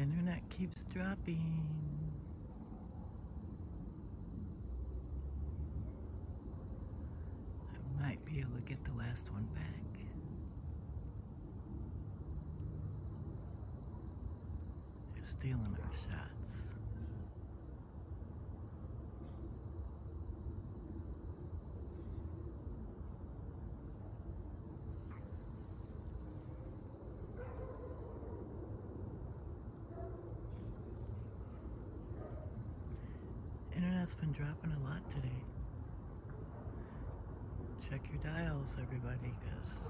Internet keeps dropping. I might be able to get the last one back. They're stealing our shots. Internet's been dropping a lot today. Check your dials, everybody, because.